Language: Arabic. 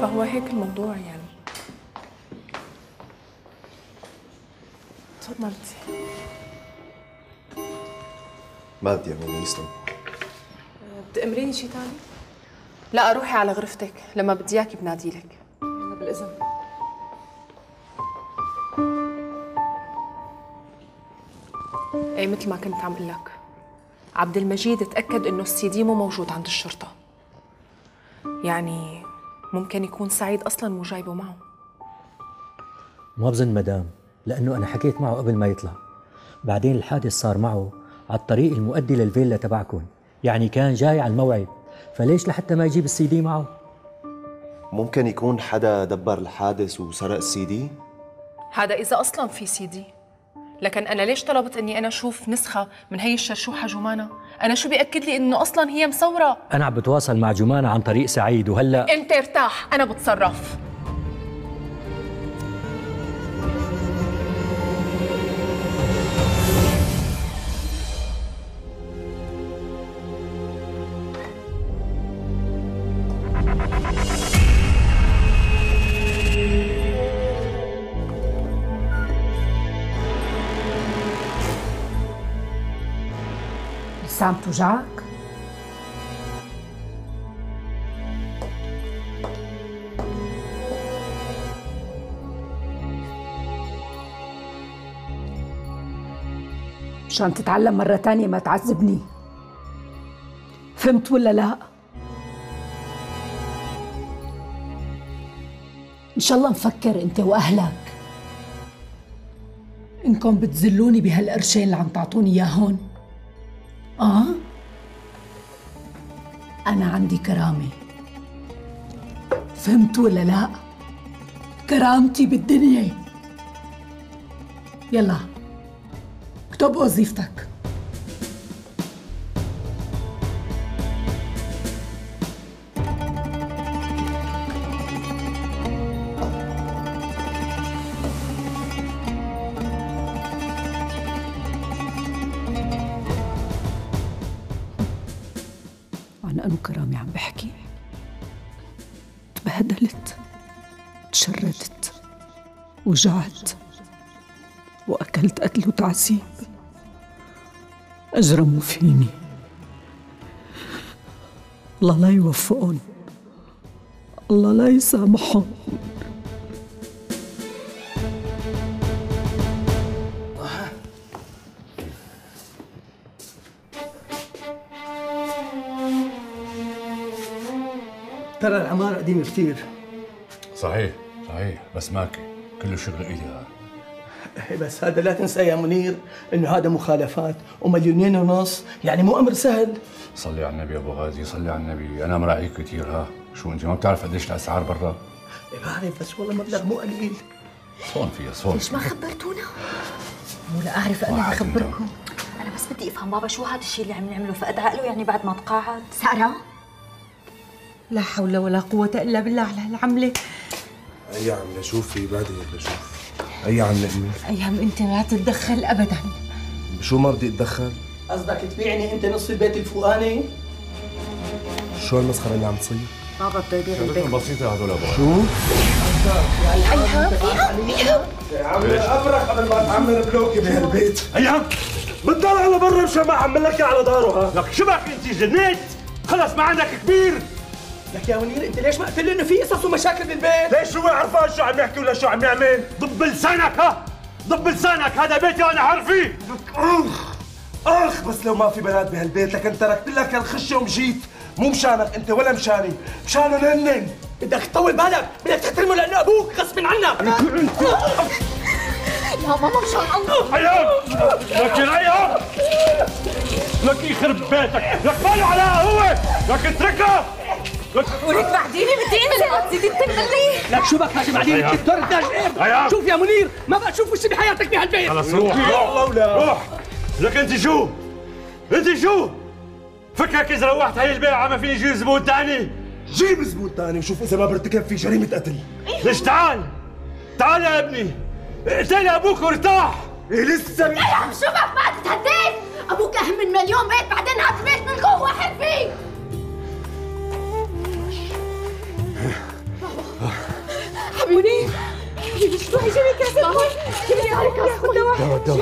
فهو هيك الموضوع يعني. تفضلتي. ما بدي اعمل يسلم بتأمريني شي تاني؟ لا روحي على غرفتك لما بدي إياكي بناديلك يلا بالإذن. إيه مثل ما كنت عم أقول لك. عبد المجيد تاكد إنه السي دي مو موجود عند الشرطة. يعني ممكن يكون سعيد أصلا مو جايبه معه. ما بظن مدام لأنه أنا حكيت معه قبل ما يطلع. بعدين الحادث صار معه على الطريق المؤدي للفيلا تبعكم. يعني كان جاي على الموعد. فليش لحتى ما يجيب السي دي معه؟ ممكن يكون حدا دبر الحادث وسرق السي دي؟ هذا إذا أصلا في سي دي. لكن أنا ليش طلبت إني أنا أشوف نسخة من هي الشرشوحة جمانة؟ أنا شو بيأكد لي إنه أصلا هي مصورة؟ أنا عم بتواصل مع جمانة عن طريق سعيد وهلأ أنت ارتاح أنا بتصرف. عم توجعك؟ مشان تتعلم مرة تانية ما تعذبني فهمت ولا لا؟ إن شاء الله مفكر أنت وأهلك إنكم بتذلوني بهالقرشين اللي عم تعطوني إياهن آه؟ أنا عندي كرامة فهمت ولا لا؟ كرامتي بالدنيا يلا اكتب وظيفتك عن أنو كرامة عم بحكي. تبهدلت تشردت وجعت وأكلت قتل وتعذيب. أجرموا فيني. الله لا يوفقهم. الله لا يسامحهم. ترى العمارة قديمة كثير صحيح صحيح. بس ماكي كله شغل إلي هذا إيه بس هذا لا تنسى يا منير إنه هذا مخالفات ومليونين ونص يعني مو أمر سهل. صلي على النبي أبو غازي صلي على النبي. أنا مراعيك كثير ها. شو أنت ما بتعرف قديش الأسعار برا؟ إيه بعرف بس والله مبلغ مو قليل. صون فيها صون. ليش ما. خبرتونا؟ مو لا أعرف أنا واحد أخبركم. أنا بس بدي أفهم بابا شو هذا الشيء اللي عم نعمله؟ فقد عقله يعني بعد ما تقاعد؟ سارة لا حول ولا قوة إلا بالله على هالعملة أي عملة؟ شوفي بعدين بدي أشوف أي عملة امي أيام أنت لا تتدخل أبدا. شو ما بدي أتدخل؟ قصدك تبيعني أنت نص البيت الفوقاني؟ شو هالمسخرة اللي عم تصير؟ بابا بده يبيع البيت. بسيطة ابو غازي شو؟ يا عم ابرك قبل ما تعمر بلوكي بهالبيت. أيام بتضل على برا مشان ما عم لك على داره ها؟ لك شبك انت جنيت؟ خلص ما عندك كبير. لك يا منير أنت ليش ما قلت لي إنه في قصص ومشاكل بالبيت؟ ليش هو عرفان شو عم يحكي ولا شو عم يعمل؟ ضب لسانك ها؟ ضب لسانك هذا بيتي وأنا عارف فيه أخ أخ بس لو ما في بنات بهالبيت لكن تركت لك الخشة ومشيت. مو مشانك أنت ولا مشاني. مشانهم هنن بدك تطول بالك بدك تحترمه لأنه أبوك غصب عنك. يا ماما مشان الله. أيام لك أيام لك يخرب بيتك. لك ماله علاء هو. لك اتركها ولك بعديني بدي انزل ما تزيدي تكملي لك شو بك ماشي بعدين أيام. الدكتور. إيه شوف يا منير ما بقى تشوف وشي بحياتك بهالبيت. خلص روح. روح. روح. لك انت شو؟ انت شو؟ فكرك اذا روحت هاي البيعه ما فيني يجي زبون ثاني جيب زبون ثاني وشوف إذا ما برتكب في جريمه قتل. ليش تعال؟ تعال يا ابني. اقتل أبوك وارتاح. إيه لسه يا عم شو بك ما تتهديت أبوك أهم من مليون بيت بعدين هذا منير حبيبي روحي جيبي كاسة مي جيبي لي